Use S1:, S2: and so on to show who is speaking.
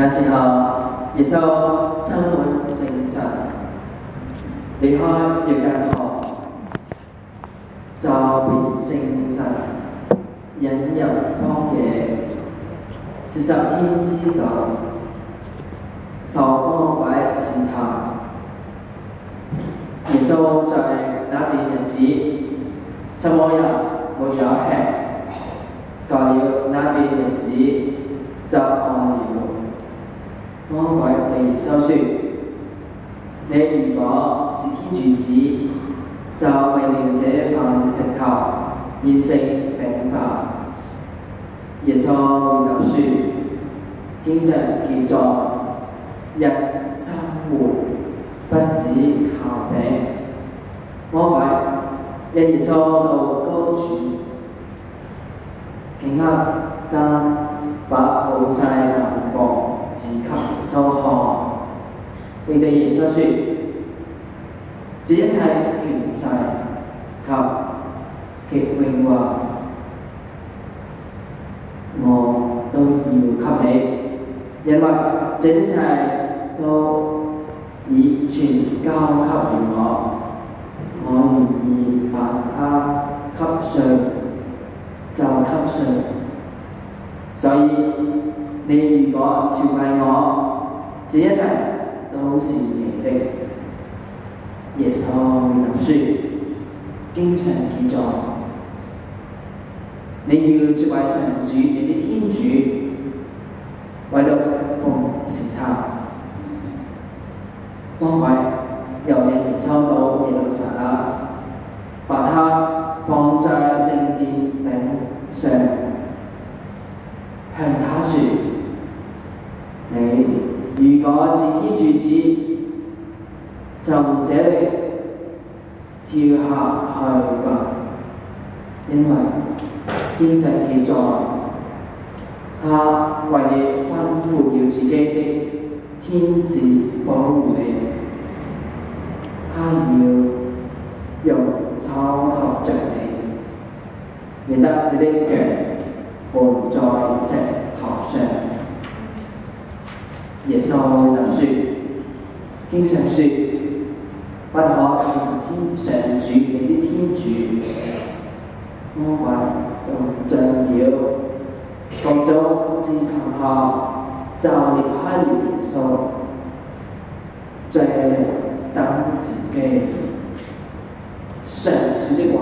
S1: 那時候，耶穌充滿聖神，離開約旦河，就被聖神引入荒野，四十天之久，受魔鬼試探。耶穌在那段日子，什么也沒有吃，過了那段日子就餓了。魔鬼對耶穌說：你如果是天主子，就命令這塊石頭變成餅吧。耶穌回答說：經上記載，人生活不止靠餅。魔鬼引耶穌到高處，頃刻間把好晒難過指給耶穌看，並對耶穌說：這一切權勢及極榮華，我都要給你，因為這一切都已全交給了我。我願意把它給誰就給誰。所以你如果朝拜我，這一切都是你的。耶穌回答說：經常記載，你要朝拜神主你的天主，唯獨奉侍他。魔鬼又引耶穌到耶路撒冷，把他放在聖殿頂上，向他說：你如果是天主子，就從這裡跳下去吧，因為天神記載，他為你吩咐了自己的天使保護你。他要用手托着你，免得你的腳絆在石頭上。耶穌就说：经常说，不可聽天上主你的天主。魔鬼用尽了各種試探後，就离开了耶稣。最等時機，上主的。